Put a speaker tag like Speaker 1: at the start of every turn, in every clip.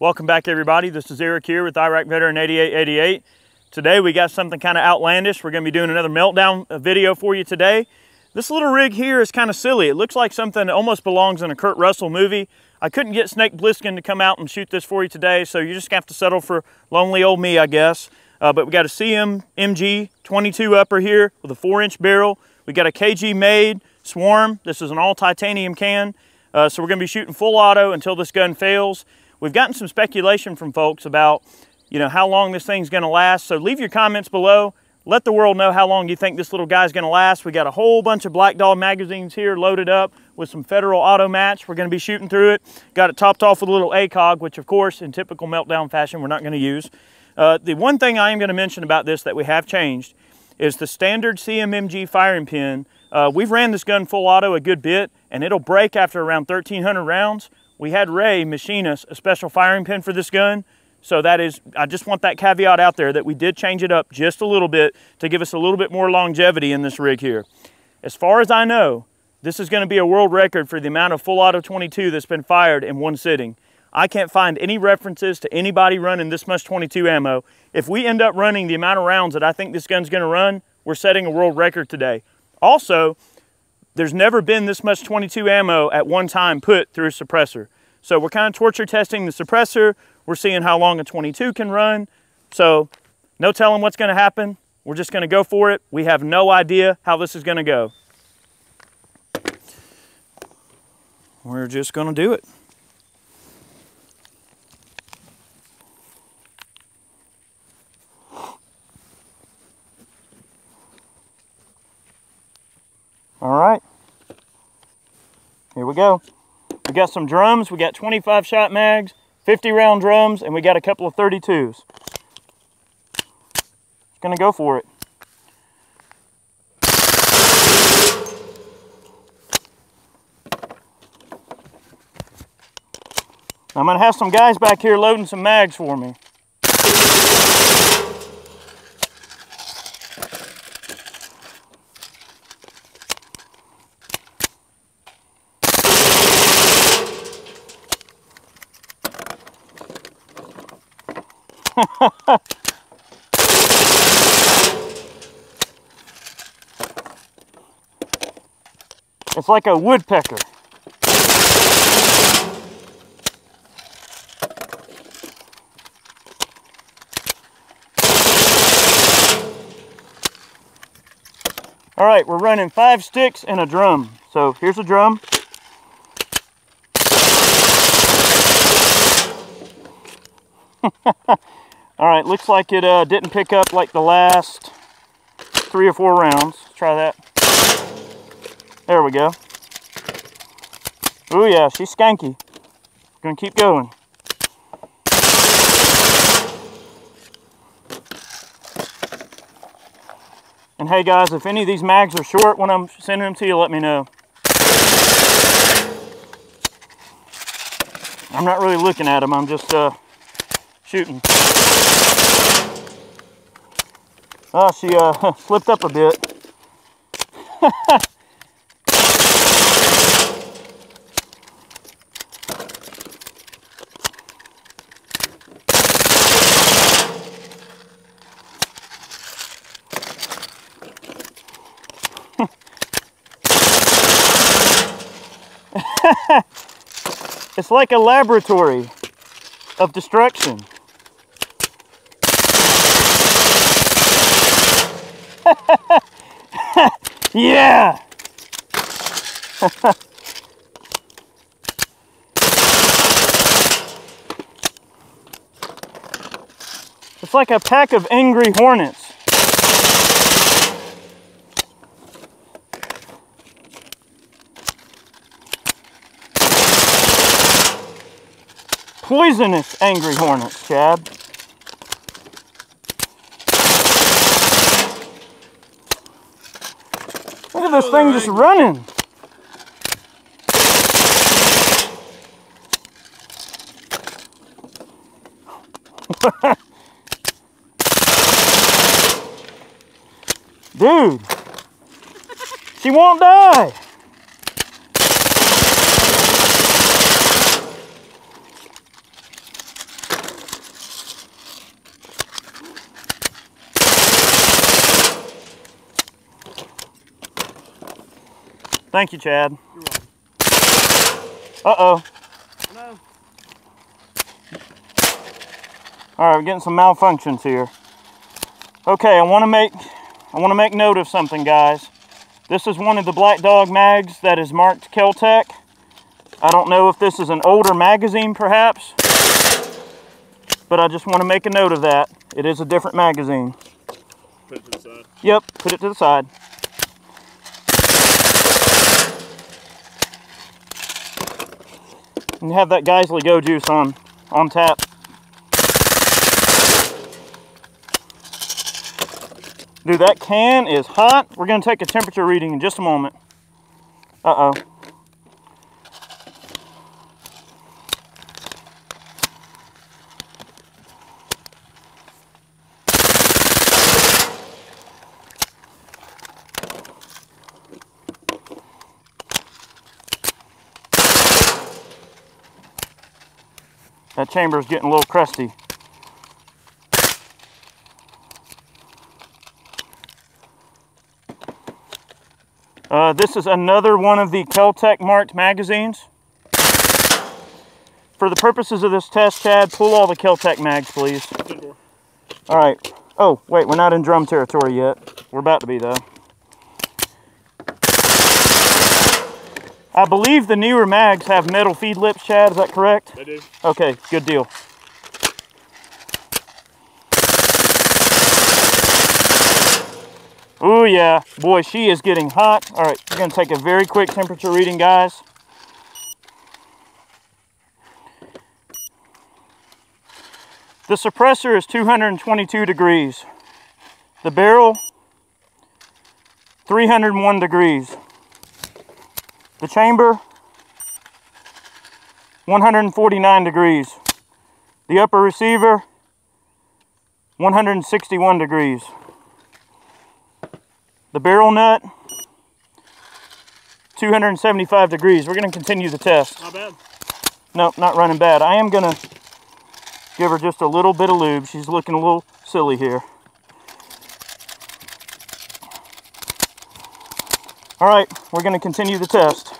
Speaker 1: Welcome back everybody. This is Eric here with Iraq Veteran 8888. Today we got something kind of outlandish. We're going to be doing another meltdown uh, video for you today. This little rig here is kind of silly. It looks like something that almost belongs in a Kurt Russell movie. I couldn't get Snake Plissken to come out and shoot this for you today, so you're just going to have to settle for lonely old me, I guess. Uh, but we got a CM MG 22 upper here with a 4-inch barrel. We got a KG made Swarm. This is an all titanium can. Uh, so we're going to be shooting full auto until this gun fails. We've gotten some speculation from folks about, you know, how long this thing's gonna last. So leave your comments below. Let the world know how long you think this little guy's gonna last. We got a whole bunch of Black Dog magazines here loaded up with some Federal Auto Match. We're gonna be shooting through it. Got it topped off with a little ACOG, which of course, in typical meltdown fashion, we're not gonna use. Uh, the one thing I am gonna mention about this that we have changed is the standard CMMG firing pin. Uh, we've ran this gun full auto a good bit and it'll break after around 1300 rounds we had Ray machine us a special firing pin for this gun. So that is, I just want that caveat out there that we did change it up just a little bit to give us a little bit more longevity in this rig here. As far as I know, this is gonna be a world record for the amount of full auto 22 that's been fired in one sitting. I can't find any references to anybody running this much 22 ammo. If we end up running the amount of rounds that I think this gun's gonna run, we're setting a world record today. Also, there's never been this much 22 ammo at one time put through a suppressor. So we're kind of torture testing the suppressor. We're seeing how long a 22 can run. So no telling what's gonna happen. We're just gonna go for it. We have no idea how this is gonna go. We're just gonna do it. All right, here we go. We got some drums. We got 25 shot mags, 50 round drums, and we got a couple of 32s. Just gonna go for it. I'm gonna have some guys back here loading some mags for me. it's like a woodpecker. All right, we're running five sticks and a drum. So here's a drum. All right, looks like it uh, didn't pick up like the last three or four rounds. Let's try that. There we go. Oh yeah, she's skanky. Gonna keep going. And hey guys, if any of these mags are short when I'm sending them to you, let me know. I'm not really looking at them, I'm just uh, shooting. Oh, she uh, slipped up a bit. it's like a laboratory of destruction. Yeah! it's like a pack of angry hornets. Poisonous angry hornets, Chad. Look at this thing just running. Dude, she won't die. Thank you, Chad. Uh-oh.
Speaker 2: No.
Speaker 1: All right, we're getting some malfunctions here. Okay, I want to make I want to make note of something, guys. This is one of the Black Dog mags that is marked Kel-Tec. I don't know if this is an older magazine, perhaps, but I just want to make a note of that. It is a different magazine.
Speaker 2: Put it to the side.
Speaker 1: Yep, put it to the side. And have that Geisley Go juice on on tap. Dude, that can is hot. We're gonna take a temperature reading in just a moment. Uh-oh. That chamber is getting a little crusty. Uh, this is another one of the Kel-Tec marked magazines. For the purposes of this test, Chad, pull all the Kel-Tec mags, please. All right. Oh, wait, we're not in drum territory yet. We're about to be, though. I believe the newer mags have metal feed lips, Chad. Is that correct?
Speaker 2: They do.
Speaker 1: Okay, good deal. Oh yeah, boy, she is getting hot. All right, we're gonna take a very quick temperature reading, guys. The suppressor is 222 degrees. The barrel, 301 degrees. The chamber, 149 degrees. The upper receiver, 161 degrees. The barrel nut, 275 degrees. We're gonna continue the test.
Speaker 2: Not bad.
Speaker 1: Nope, not running bad. I am gonna give her just a little bit of lube. She's looking a little silly here. All right, we're gonna continue the test.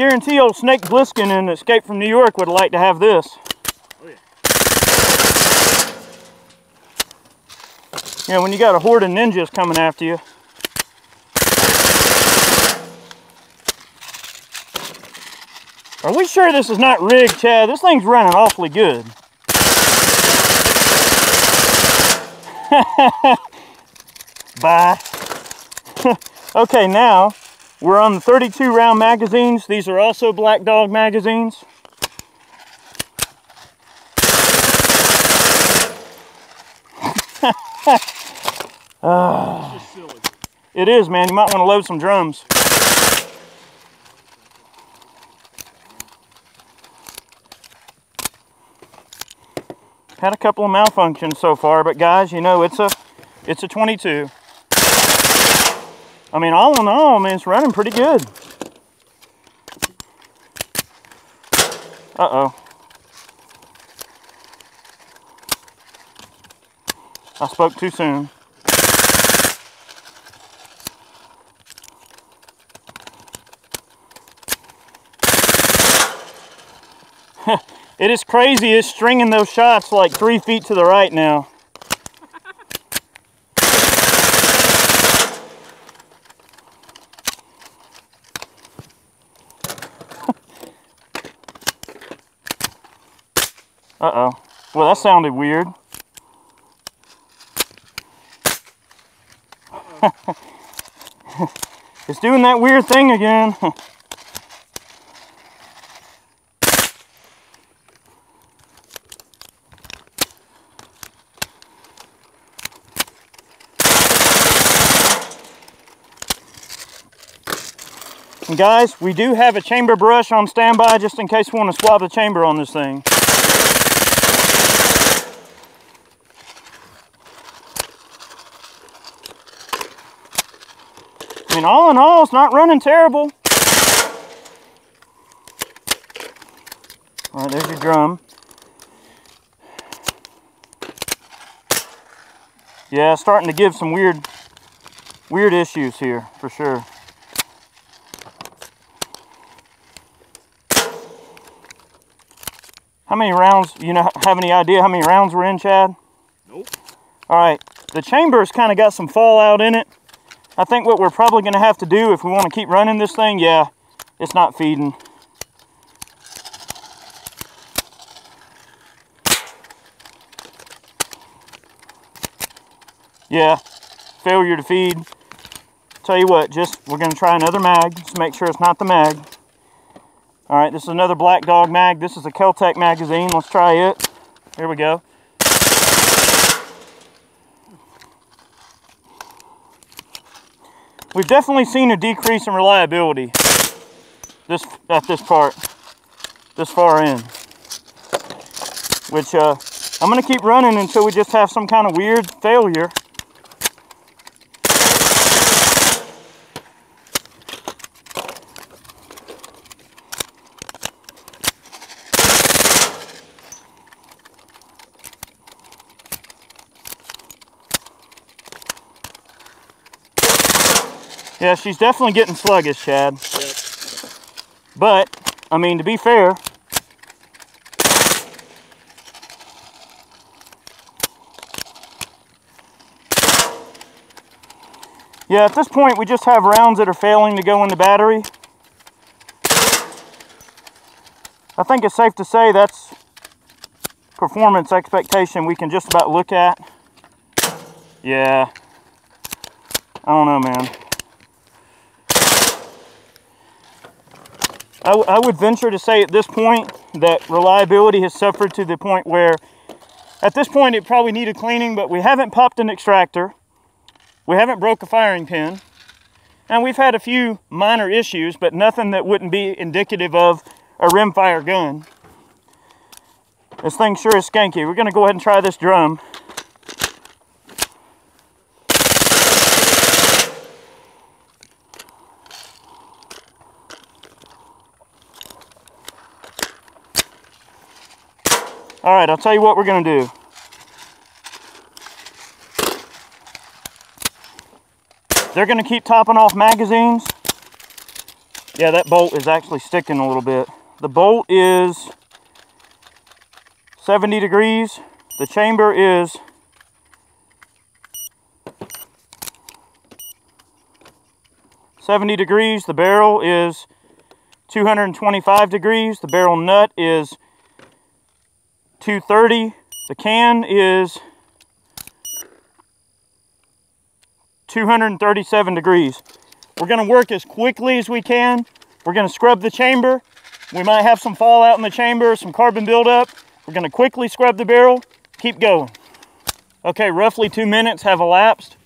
Speaker 1: Guarantee old Snake Plissken in Escape from New York would like to have this.
Speaker 2: Oh yeah.
Speaker 1: You know, when you got a horde of ninjas coming after you. Are we sure this is not rigged, Chad? This thing's running awfully good. Bye. okay, now we're on the 32 round magazines. These are also Black Dog magazines.
Speaker 2: It's. Ah.
Speaker 1: It is, man. You might want to load some drums. Had a couple of malfunctions so far, but guys, you know, it's a it's a 22. I mean, all in all, I mean, it's running pretty good. Uh-oh. I spoke too soon. It is crazy. It's stringing those shots like three feet to the right now. Uh-oh. Well, that sounded weird. it's doing that weird thing again. And guys, we do have a chamber brush on standby just in case we want to swab the chamber on this thing. Mean, all in all, it's not running terrible. All right, there's your drum. Yeah, starting to give some weird, weird issues here, for sure. How many rounds, you know, have any idea how many rounds we're in, Chad?
Speaker 2: Nope.
Speaker 1: All right, the chamber's kind of got some fallout in it. I think what we're probably gonna have to do if we wanna keep running this thing, yeah, it's not feeding. Yeah, failure to feed. Tell you what, just, we're gonna try another mag, just make sure it's not the mag. All right, this is another Black Dog mag. This is a Kel-Tec magazine. Let's try it. Here we go. We've definitely seen a decrease in reliability this at this part, this far in. Which uh, I'm gonna keep running until we just have some kind of weird failure. Yeah, she's definitely getting sluggish, Chad.
Speaker 2: Yep.
Speaker 1: But, I mean, to be fair, yeah, at this point, we just have rounds that are failing to go in the battery. I think it's safe to say that's performance expectation we can just about look at. Yeah. I don't know, man. I, I would venture to say at this point that reliability has suffered to the point where at this point it probably needed cleaning, but we haven't popped an extractor. We haven't broke a firing pin. And we've had a few minor issues, but nothing that wouldn't be indicative of a rimfire gun. This thing sure is skanky. We're gonna go ahead and try this drum. All right, I'll tell you what we're gonna do. They're gonna keep topping off magazines. Yeah, that bolt is actually sticking a little bit. The bolt is 70 degrees. The chamber is Seventy degrees. The barrel is 225 degrees. The barrel nut is 230. The can is 237 degrees. We're gonna work as quickly as we can. We're gonna scrub the chamber. We might have some fallout in the chamber, some carbon buildup. We're gonna quickly scrub the barrel, keep going. Okay, roughly two minutes have elapsed.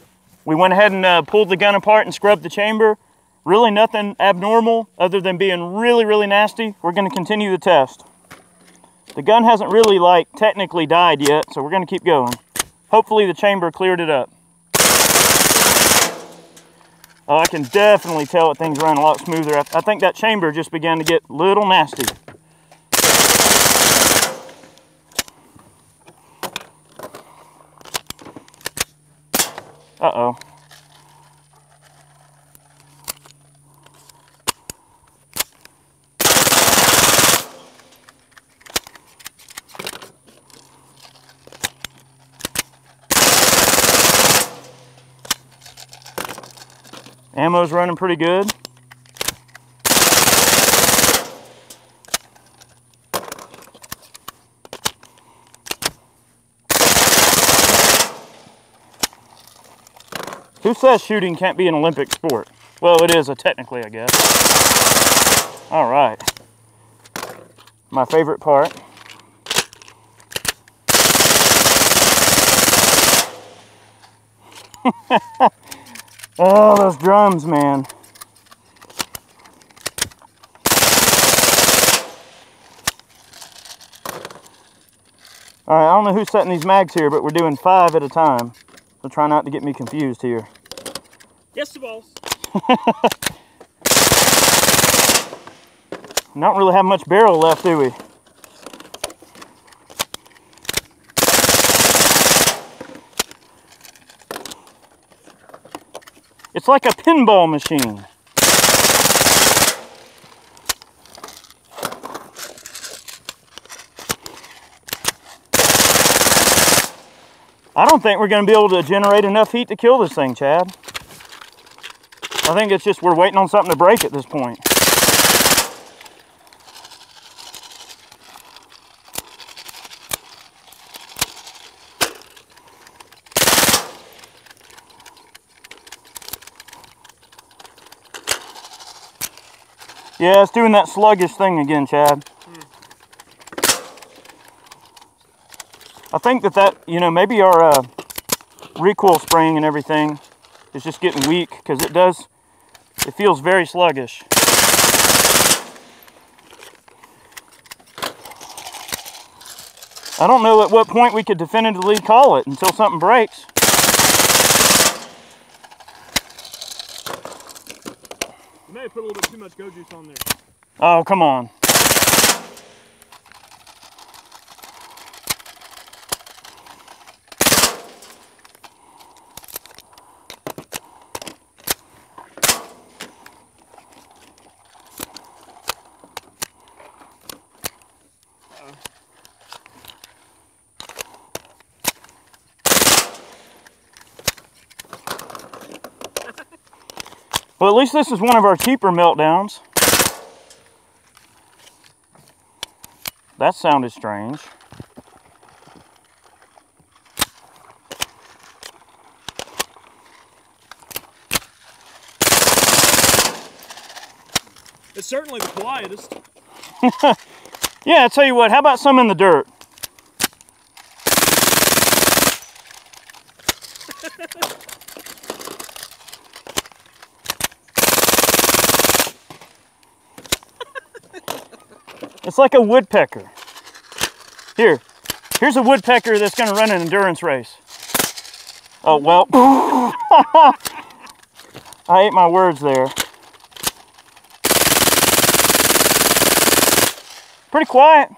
Speaker 1: We went ahead and uh, pulled the gun apart and scrubbed the chamber. Really nothing abnormal other than being really, really nasty. We're gonna continue the test. The gun hasn't really like technically died yet, so we're gonna keep going. Hopefully the chamber cleared it up. Oh, I can definitely tell that things run a lot smoother. I, think that chamber just began to get a little nasty. Uh-oh. Running pretty good. Who says shooting can't be an Olympic sport? Well, it is a technically, I guess. All right. My favorite part. Oh, those drums, man. All right, I don't know who's setting these mags here, but we're doing five at a time. So try not to get me confused here.
Speaker 2: Yes, the balls.
Speaker 1: not really have much barrel left, do we? It's like a pinball machine. I don't think we're going to be able to generate enough heat to kill this thing, Chad. I think it's just we're waiting on something to break at this point. Yeah, it's doing that sluggish thing again, Chad. I think that that, you know, maybe our uh, recoil spring and everything is just getting weak because it does, it feels very sluggish. I don't know at what point we could definitively call it until something breaks.
Speaker 2: You may have put a little bit too much go juice on there.
Speaker 1: Oh, come on. Well, at least this is one of our cheaper meltdowns. That sounded strange.
Speaker 2: It's certainly the quietest.
Speaker 1: Yeah, I tell you what, how about some in the dirt? It's like a woodpecker. Here, here's a woodpecker that's gonna run an endurance race. Oh, well. I ate my words there. Pretty quiet.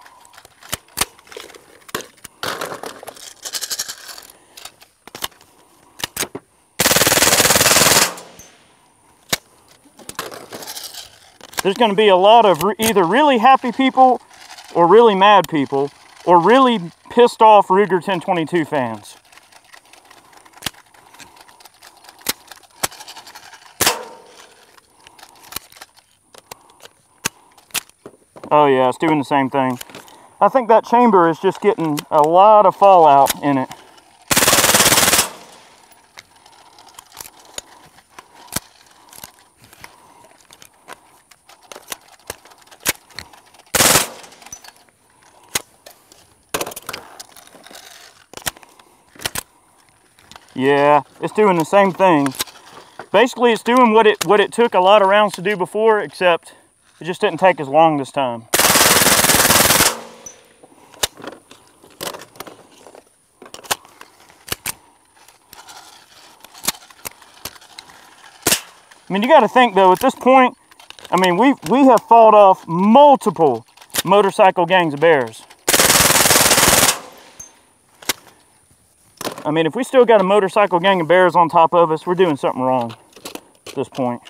Speaker 1: There's going to be a lot of re- either really happy people or really mad people or really pissed off Ruger 1022 fans. Oh yeah, it's doing the same thing. I think that chamber is just getting a lot of fallout in it. Yeah, it's doing the same thing. Basically, it's doing what it what it took a lot of rounds to do before, except it just didn't take as long this time. I mean, you got to think though. At this point, I mean, we we have fought off multiple motorcycle gangs of bears. I mean, if we still got a motorcycle gang of bears on top of us, we're doing something wrong at this point.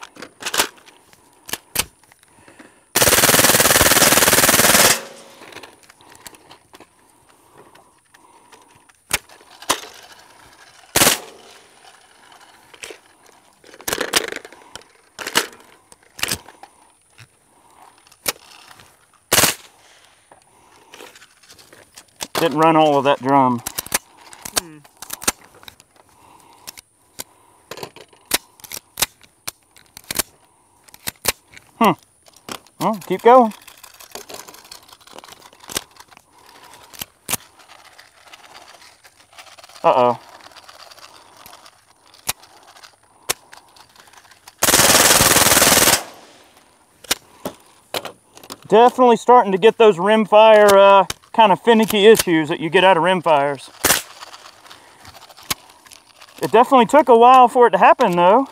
Speaker 1: Didn't run all of that drum. Well, keep going. Uh-oh. Definitely starting to get those rimfire uh, kind of finicky issues that you get out of rimfires. It definitely took a while for it to happen though.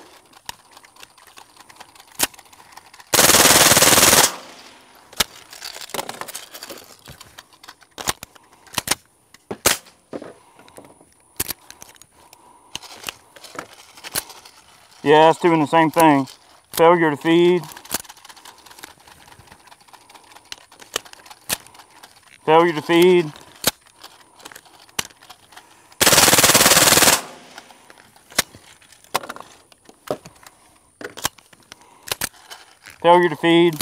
Speaker 1: Yeah, it's doing the same thing. Failure to feed. Failure to feed. Failure to feed.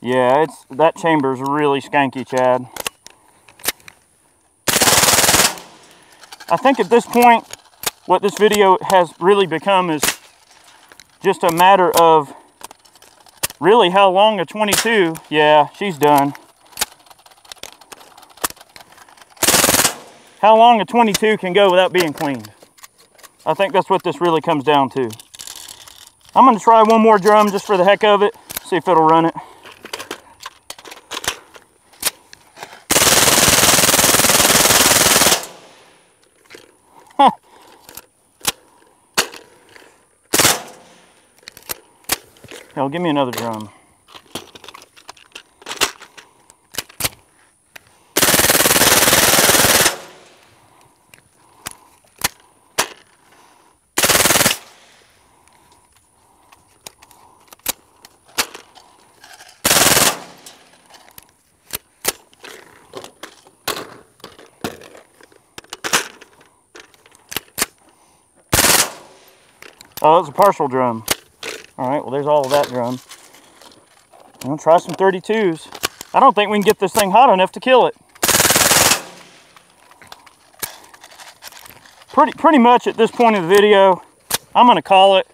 Speaker 1: Yeah, it's that chamber is really skanky, Chad. I think at this point, what this video has really become is just a matter of really how long a 22, yeah, she's done. How long a 22 can go without being cleaned. I think that's what this really comes down to. I'm gonna try one more drum just for the heck of it, see if it'll run it. Huh. Hell, give me another drum. Oh, it's a partial drum. All right, well, there's all of that drum. I'm gonna try some 32s. I don't think we can get this thing hot enough to kill it. Pretty, pretty much at this point of the video, I'm gonna call it.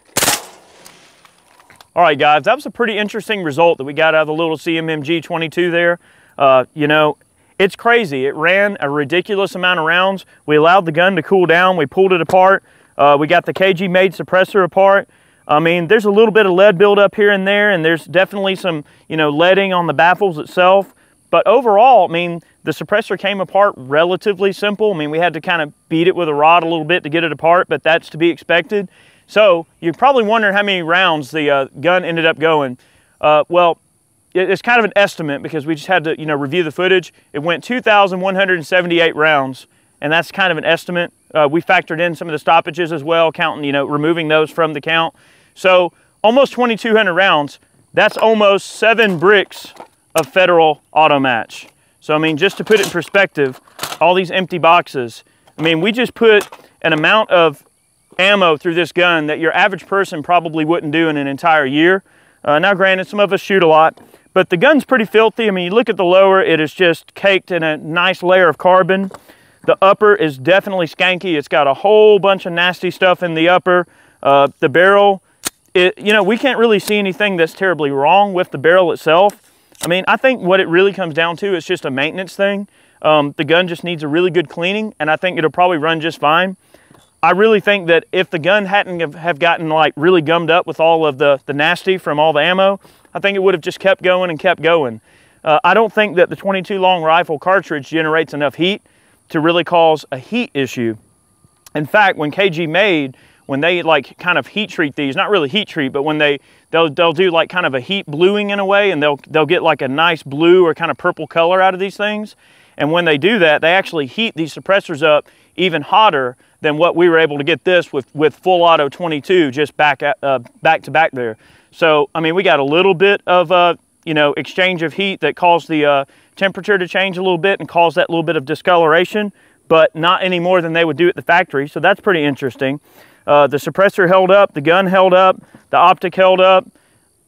Speaker 1: All right, guys, that was a pretty interesting result that we got out of the little CMMG 22 there. Uh, you know, it's crazy. It ran a ridiculous amount of rounds. We allowed the gun to cool down. We pulled it apart. Uh, we got the KG made suppressor apart. I mean, there's a little bit of lead buildup here and there, and there's definitely some, you know, leading on the baffles itself. But overall, I mean, the suppressor came apart relatively simple. I mean, we had to kind of beat it with a rod a little bit to get it apart, but that's to be expected. So you're probably wondering how many rounds the uh, gun ended up going. Uh, well, it's kind of an estimate because we just had to, you know, review the footage. It went 2,178 rounds, and that's kind of an estimate. Uh, we factored in some of the stoppages as well, counting, you know, removing those from the count. So almost 2,200 rounds. That's almost seven bricks of Federal Auto Match. So, I mean, just to put it in perspective, all these empty boxes, I mean, we just put an amount of ammo through this gun that your average person probably wouldn't do in an entire year. Uh, now, granted, some of us shoot a lot, but the gun's pretty filthy. I mean, you look at the lower, it is just caked in a nice layer of carbon. The upper is definitely skanky. It's got a whole bunch of nasty stuff in the upper. Uh, the barrel, it, you know, we can't really see anything that's terribly wrong with the barrel itself. I mean, I think what it really comes down to is just a maintenance thing. Um, the gun just needs a really good cleaning, and I think it'll probably run just fine. I really think that if the gun hadn't have gotten like really gummed up with all of the, the nasty from all the ammo, I think it would have just kept going and kept going. Uh, I don't think that the 22 long rifle cartridge generates enough heat to really cause a heat issue. In fact, when KG made, when they like kind of heat treat these, not really heat treat, but when they they'll they'll do like kind of a heat bluing in a way, and they'll they'll get like a nice blue or kind of purple color out of these things. And when they do that, they actually heat these suppressors up even hotter than what we were able to get this with with full auto 22 just back at, uh, back to back there. So I mean, we got a little bit of uh, you know exchange of heat that caused the uh, temperature to change a little bit and caused that little bit of discoloration, but not any more than they would do at the factory. So that's pretty interesting. Uh, the suppressor held up, the gun held up, the optic held up,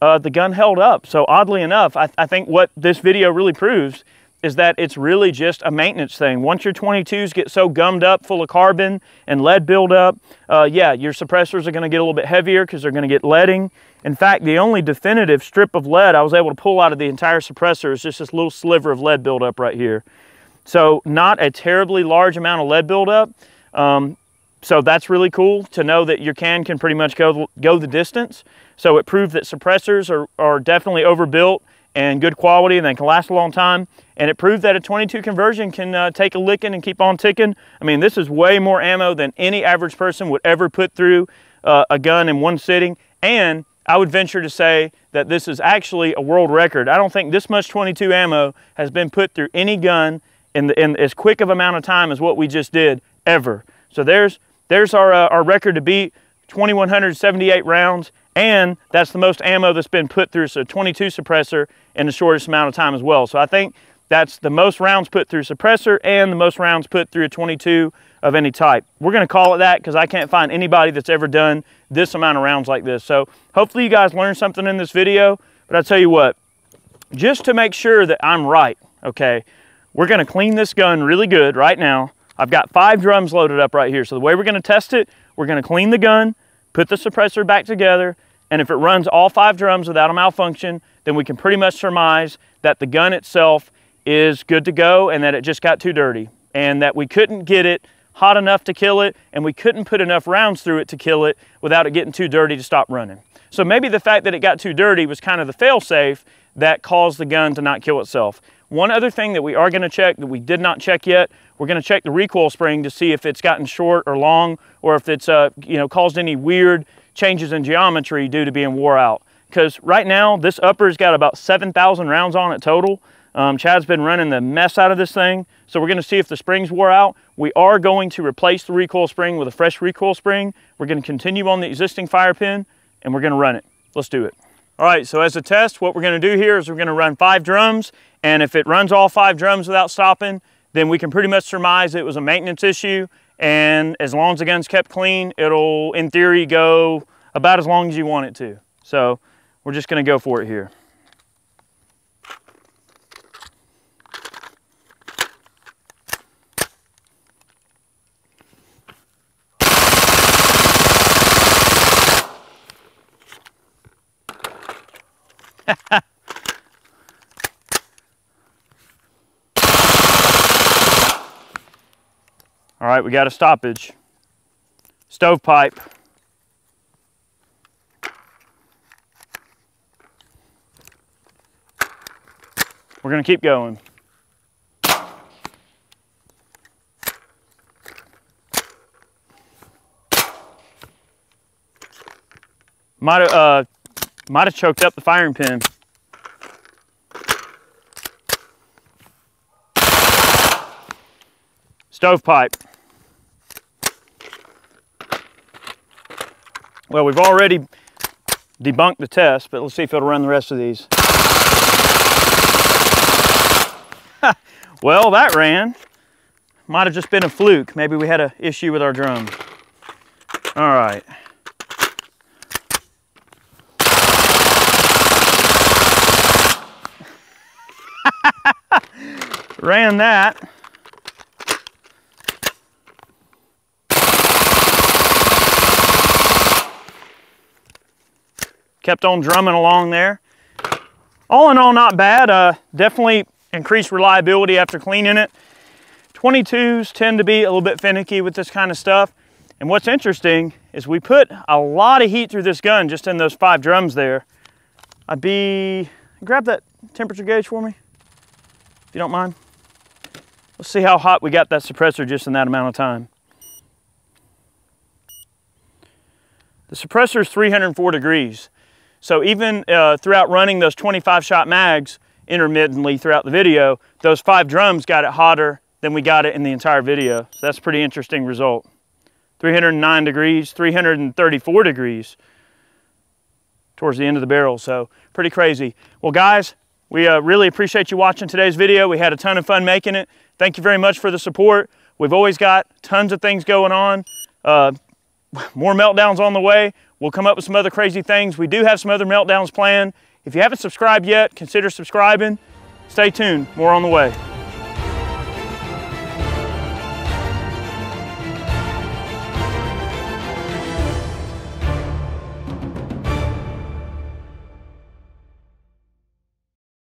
Speaker 1: uh, the gun held up. So oddly enough, I, I think what this video really proves is that it's really just a maintenance thing. Once your 22s get so gummed up full of carbon and lead buildup, uh, yeah, your suppressors are gonna get a little bit heavier because they're gonna get leading. In fact, the only definitive strip of lead I was able to pull out of the entire suppressor is just this little sliver of lead buildup right here. So not a terribly large amount of lead buildup. Um, so that's really cool to know that your can can pretty much go, go the distance. So it proved that suppressors are, are definitely overbuilt and good quality and they can last a long time. And it proved that a 22 conversion can uh, take a licking and keep on ticking. I mean, this is way more ammo than any average person would ever put through uh, a gun in one sitting. And I would venture to say that this is actually a world record. I don't think this much 22 ammo has been put through any gun in, the, in as quick of amount of time as what we just did ever. So there's, there's our, uh, our record to beat, 2,178 rounds, and that's the most ammo that's been put through a 22 suppressor in the shortest amount of time as well. So I think that's the most rounds put through suppressor and the most rounds put through a 22 of any type. We're gonna call it that because I can't find anybody that's ever done this amount of rounds like this. So hopefully you guys learned something in this video, but I'll tell you what, just to make sure that I'm right, okay, we're gonna clean this gun really good right now. I've got five drums loaded up right here. So the way we're gonna test it, we're gonna clean the gun, put the suppressor back together, and if it runs all five drums without a malfunction, then we can pretty much surmise that the gun itself is good to go and that it just got too dirty and that we couldn't get it hot enough to kill it, and we couldn't put enough rounds through it to kill it without it getting too dirty to stop running. So maybe the fact that it got too dirty was kind of the fail-safe that caused the gun to not kill itself. One other thing that we are gonna check that we did not check yet, we're gonna check the recoil spring to see if it's gotten short or long or if it's uh, you know, caused any weird changes in geometry due to being wore out. Because right now, this upper's got about 7,000 rounds on it total. Um, Chad's been running the mess out of this thing. So we're gonna see if the springs wore out. We are going to replace the recoil spring with a fresh recoil spring. We're gonna continue on the existing fire pin and we're gonna run it. Let's do it. All right, so as a test, what we're gonna do here is we're gonna run five drums and if it runs all five drums without stopping, then we can pretty much surmise it was a maintenance issue and as long as the gun's kept clean, it'll in theory go about as long as you want it to. So we're just gonna go for it here. Right, we got a stoppage. Stovepipe. We're gonna keep going. Might have uh, might have choked up the firing pin. Stovepipe. Well, we've already debunked the test, but let's see if it'll run the rest of these. well, that ran. Might have just been a fluke. Maybe we had an issue with our drum. All right. ran that. Kept on drumming along there. All in all, not bad. Uh, definitely increased reliability after cleaning it. 22s tend to be a little bit finicky with this kind of stuff. And what's interesting is we put a lot of heat through this gun just in those five drums there. I'd be, grab that temperature gauge for me, if you don't mind. Let's see how hot we got that suppressor just in that amount of time. The suppressor is 304 degrees. So even uh, throughout running those 25 shot mags intermittently throughout the video, those five drums got it hotter than we got it in the entire video. So that's a pretty interesting result. 309 degrees, 334 degrees towards the end of the barrel. So pretty crazy. Well guys, we uh, really appreciate you watching today's video. We had a ton of fun making it. Thank you very much for the support. We've always got tons of things going on. Uh, more meltdowns on the way. We'll come up with some other crazy things. We do have some other meltdowns planned. If you haven't subscribed yet, consider subscribing. Stay tuned, more on the way.